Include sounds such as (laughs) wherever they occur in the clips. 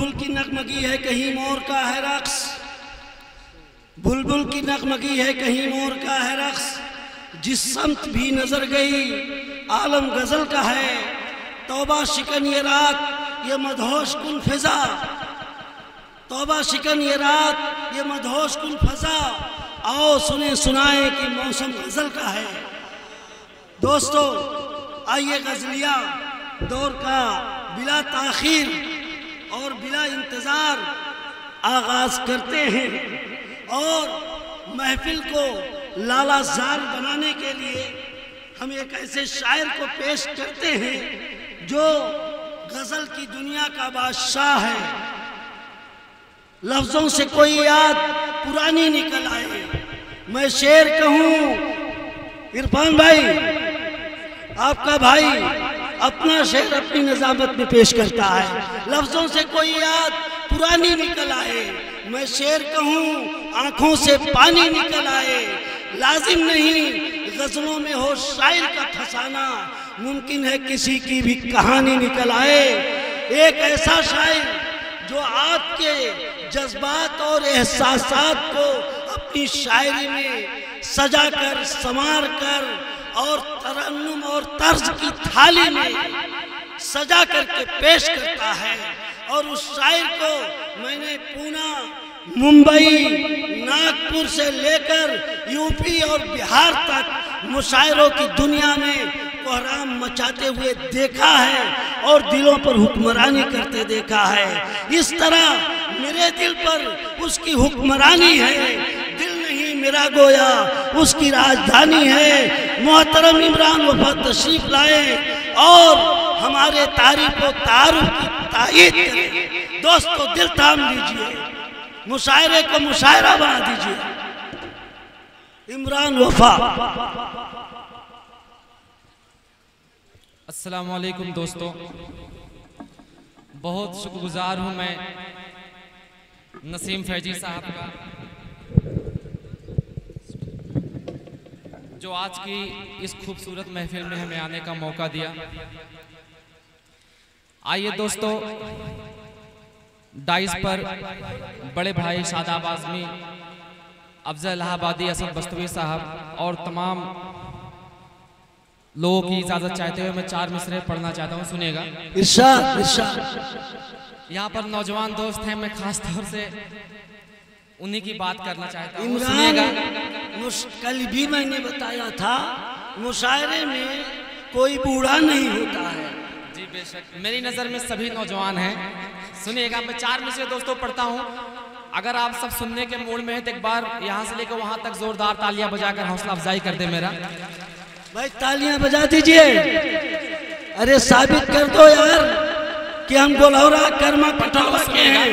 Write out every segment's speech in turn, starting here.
बुलबुल की नगमगी है, कहीं मोर का है रक्स। बुलबुल की नगमगी है, कहीं मोर का है रक्स। जिस समत भी नज़र गई, आलम गज़ल का है। तौबा शिकन ये रात, ये मदहोश कुन फिजा। तौबा शिकन ये रात, ये मदहोश कुन फजा। आओ सुने, सुनाए कि मौसम गज़ल का है। दोस्तों, आइए गजलिया, दौर का बिला ताखीर। और बिला इंतज़ार आगाज़ करते हैं और महफिल को लालाजार बनाने के लिए हम एक ऐसे शायर को पेश करते हैं जो गज़ल की दुनिया का बादशाह है। लफ्जों से कोई याद पुरानी निकल आए। मैं शेर कहूँ, इरफान भाई, आपका भाई अपना शेर अपनी नजामत में पेश करता है। लफ्जों से कोई याद पुरानी निकल आए। मैं शेर कहूँ, आँखों से पानी निकल आए। लाजिम नहीं, गजलों में हो शायर का फसाना। मुमकिन है किसी की भी कहानी निकल आए। एक ऐसा शायर जो आपके जज्बात और एहसास को अपनी शायरी में सजा कर, संवार कर और तरन्नुम और तर्ज की थाली में सजा करके पेश करता है। और उस शायर को मैंने पूना, मुंबई, नागपुर से लेकर यूपी और बिहार तक मुशायरों की दुनिया में कोहराम मचाते हुए देखा है और दिलों पर हुक्मरानी करते देखा है। इस तरह मेरे दिल पर उसकी हुक्मरानी है, दिल नहीं मेरा गोया, उसकी राजधानी है मोहतरम इमरान वफा तशरीफ़ लाए और हमारे तारीफ़ तारुफ की तायद दोस्तों दिल थाम लीजिए मुशायरे को मुशायरा बना दीजिए। इमरान वफा। अस्सलाम वालेकुम दोस्तों। बहुत शुक्रगुजार हूँ मैं नसीम फैजी साहब का। जो आज की इस खूबसूरत महफिल में हमें आने का मौका दिया। आइए दोस्तों डाइस पर बड़े भाई शादाब आजमी अफजल इलाहाबादी असद बस्तवी साहब और तमाम लोगों की इजाज़त चाहते हुए मैं चार मिसरे पढ़ना चाहता हूँ सुनेगा यहाँ पर नौजवान दोस्त हैं मैं खास तौर से उन्हीं की बात करना चाहता हूँ। सुनिएगा। कल भी मैंने बताया था मुशायरे में कोई बूढ़ा नहीं होता है। जी बेशक। मेरी नज़र में सभी नौजवान हैं। सुनिएगा मैं चार मिसरे दोस्तों पढ़ता हूँ। अगर आप सब सुनने के मूड में हैं तो एक बार यहाँ से लेकर वहाँ तक जोरदार तालियाँ बजाकर हौसला अफजाई कर दे मेरा। भाई तालियाँ बजा दीजिए। अरे साबित कर दो यार कि हम गोलौरा कर्मा पटौरा के हैं।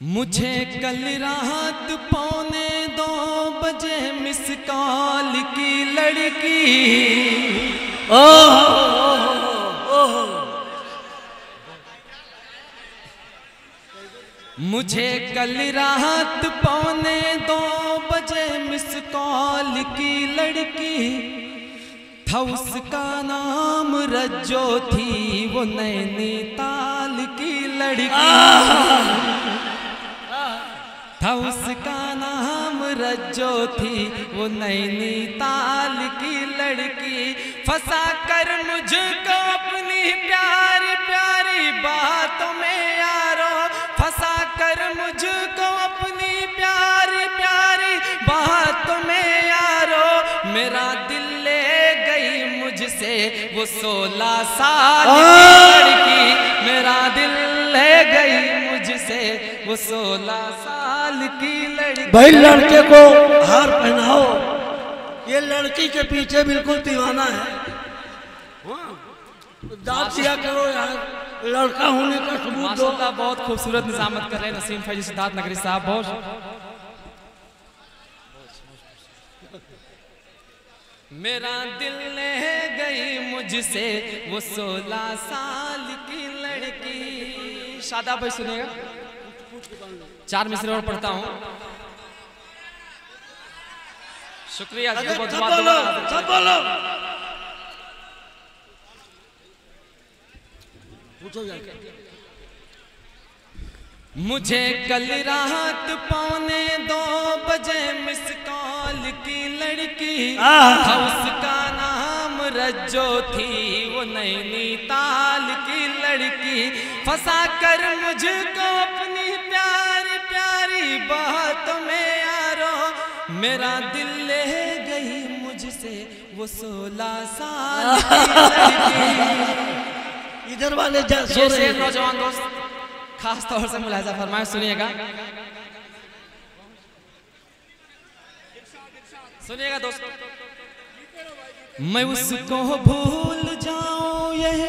मुझे कल रात पौने दो बजे मिस कॉल की लड़की। ओ मुझे कल रात पौने दो बजे मिस कॉल की लड़की। था उसका नाम रज्जो थी, वो नैनीताल की लड़की। था उसका नाम रज्जो थी वो नैनीताल की लड़की। फंसा कर मुझको अपनी प्यारी प्यारी बातों में यारो। फंसा कर मुझको अपनी प्यारी प्यारी बातों में यारो। मेरा दिल ले गई मुझसे वो सोलह साल की लड़की। मेरा दिल ले गई मुझसे वो सोलह साल भाई लड़के को हार पहनाओ। ये लड़की के पीछे बिल्कुल दीवाना है। दाद दिया करो यार। लड़का होने का सबूत दो। बहुत खूबसूरत निजामत कर रहे हैं नसीम फैजी सिद्धार्थ नगरी साहब बहुत मेरा दिल ले गई मुझसे वो सोलह साल की लड़की। शादा भाई सुनिएगा। चार मिसरे और पढ़ता हूँ। शुक्रिया अरे बहुत पूछो मुझे कल रात पौने दो बजे मिस कॉल की लड़की उसका नाम रज्जो थी वो नैनीताल की लड़की। फंसा कर मुझको अपनी बात में यारो मेरा दिल ले गई मुझसे वो सोलह साल (laughs) इधर वाले। नौजवान दोस्त खास तौर से मुलाजा फरमाए सुनिएगा। सुनिएगा दोस्तों। मैं उसको भूल जाऊँ यह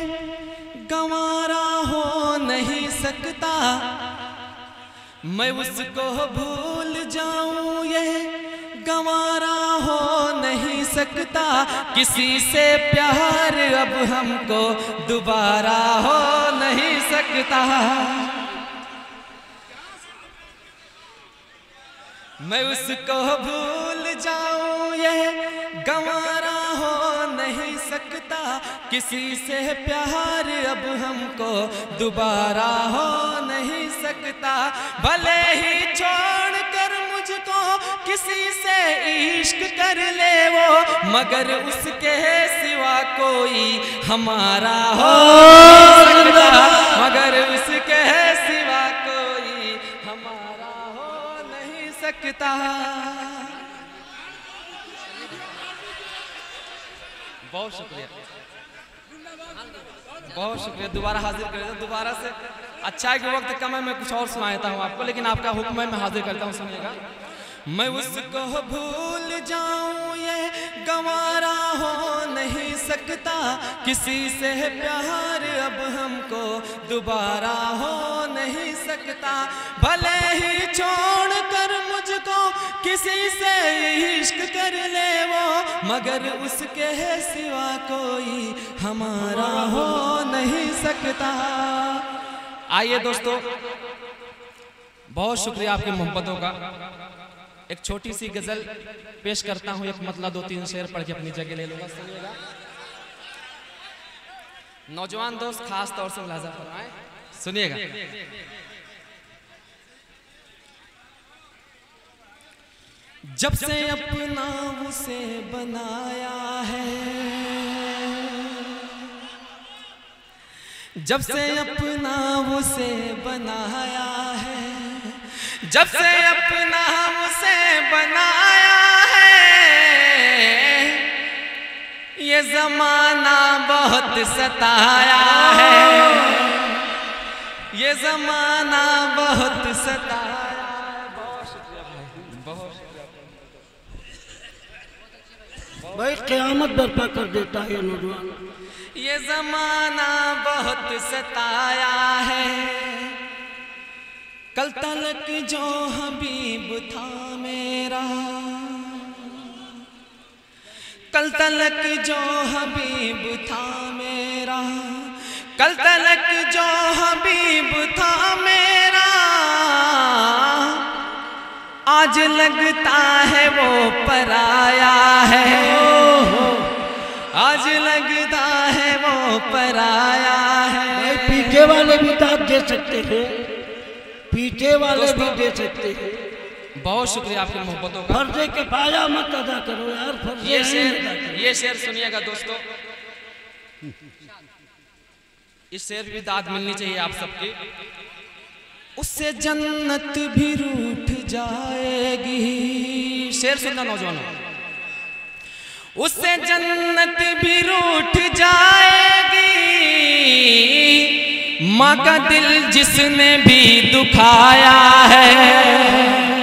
गंवारा हो नहीं सकता। मैं उसको भूल जाऊँ ये गंवारा हो नहीं सकता। किसी से प्यार अब हमको दोबारा हो नहीं सकता। मैं उसको भूल जाऊँ ये गंवारा सकता। किसी से प्यार अब हमको दोबारा हो नहीं सकता। भले ही छोड़ कर मुझको किसी से इश्क कर ले वो, मगर उसके सिवा कोई हमारा हो। बहुत शुक्रिया। बहुत शुक्रिया। दोबारा हाजिर कर देता दोबारा से अच्छा है कि वक्त कम है, मैं कुछ और सुनाता हूँ आपको, लेकिन आपका हुक्म है, मैं हाजिर करता हूँ, सुनिएगा। मैं उसको भूल जाऊँ, ये सकता किसी से प्यार अब हमको दोबारा हो नहीं सकता। भले ही छोड़ कर मुझको किसी से इश्क कर ले वो, मगर उसके सिवा कोई हमारा हो नहीं सकता। आइए दोस्तों, बहुत शुक्रिया आपकी मोहब्बतों का। एक छोटी सी गज़ल पेश करता हूँ, एक मतलब दो तीन शेर पढ़ के अपनी जगह ले लूँगा, सुनिएगा। नौजवान दोस्त, खास तौर से मुलाजा फरमाए। सुनिएगा। जब से अपना उसे बनाया है, जब से अपना उसे बनाया है, जब से अपना उसे बनाया ये जमाना बहुत सताया है। ये जमाना बहुत सताया है। भाई क्यामत बर्पा कर देता है नौजवान। ये जमाना बहुत सताया है। कल तलक जो हबीब था मेरा कल तलक जो हबीब था मेरा कल तलक जो हबीब था मेरा। आज लगता है वो पराया है। आज लगता है वो पराया है। पीछे वाले भी दाद दे सकते हैं। पीछे वाले भी दे सकते हैं। बहुत शुक्रिया आपकी मोहब्बतों का। फर्जे के पाया मत अदा करो यार फर्जे ये शेर ये शेर सुनिएगा दोस्तों। इस शेर भी दाद मिलनी चाहिए आप सबकी। उससे जन्नत भी रूठ जाएगी। शेर सुनना नौजवानों। उससे जन्नत भी रूठ जाएगी। माँ का दिल जिसने भी दुखाया है।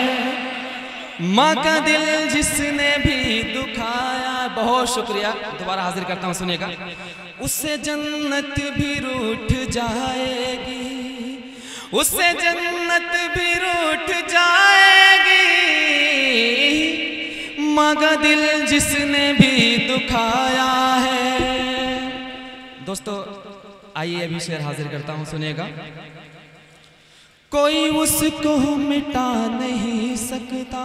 माँ का दिल जिसने भी दुखाया, बहुत शुक्रिया। दोबारा हाजिर करता हूँ सुनिएगा। उससे जन्नत भी रूठ जाएगी, उससे जन्नत भी रूठ जाएगी। माँ का दिल जिसने भी दुखाया है। दोस्तों, आइए अभी शेर हाजिर करता हूँ सुनिएगा। कोई उसको मिटा नहीं सकता।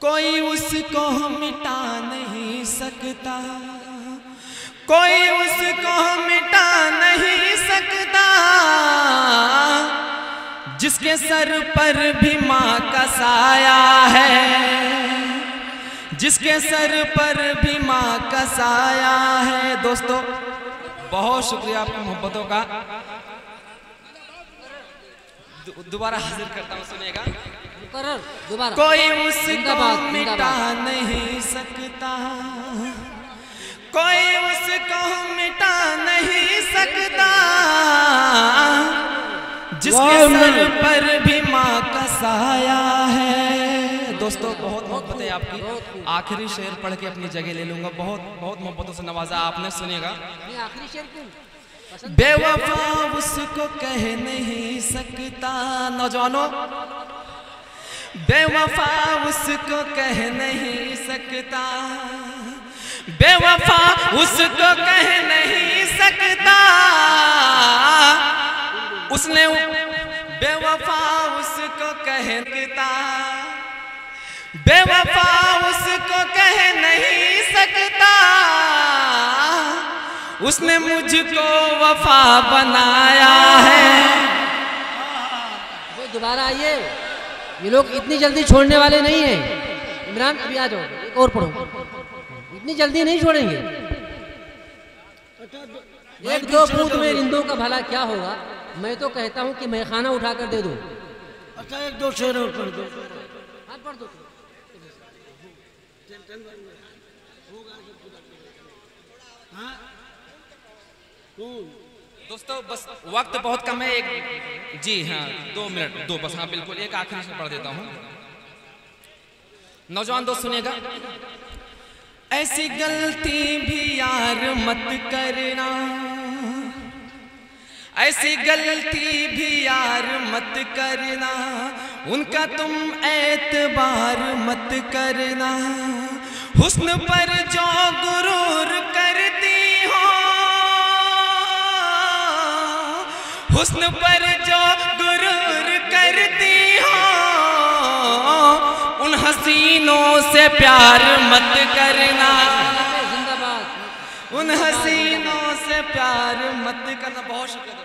कोई उसको मिटा नहीं सकता। कोई उसको मिटा नहीं सकता। जिसके सर पर भी माँ का साया है। जिसके सर पर भी माँ का साया है। दोस्तों बहुत शुक्रिया आपकी मोहब्बतों का। दो- दोबारा हाजिर करता हूँ दोबारा। कोई उसको मिटा नहीं सकता। कोई उसको मिटा नहीं सकता। जिसके सर पर भी माँ का साया है। दोस्तों बहुत मोहब्बत है आपकी। आखिरी शेर पढ़ के अपनी जगह ले लूँगा। बहुत बहुत मोहब्बतों से नवाजा आपने सुनेगा। आखिरी शेर क्यों? बेवफा उसको कह नहीं सकता। नौजवानों बेवफा उसको कह नहीं सकता। बेवफा उसको कह नहीं सकता। उसने बेवफा उसको कह सकता। बेवफा उसको कह नहीं सकता। उसने मुझको वफा बनाया है। वो दोबारा आइए। ये लोग इतनी जल्दी छोड़ने वाले नहीं हैं। इमरान अभी आ जाओ एक और पढ़ो। इतनी जल्दी नहीं छोड़ेंगे। एक दो बूंद में रिंदों का भला क्या होगा? मैं तो कहता हूँ कि मैं खाना उठा कर दे दूँ। अच्छा एक दो शेर और पढ़ दो। हाँ पढ़ दो। दोस्तों, बस वक्त बहुत कम है, एक जी हाँ दो मिनट, दो बस हाँ बिल्कुल, एक आखिरी से पढ़ देता हूँ। नौजवान दोस्त सुनेगा ऐसी गलती भी यार मत करना। ऐसी गलती भी यार मत करना। उनका तुम एतबार मत करना। हुस्न पर जो गुरूर करती हो। हुस्न पर जो गुरूर करती हो। उन हसीनों से प्यार मत करना। जिंदाबाद। उन हसीनों से प्यार मत करना। बहुत शुक्रिया।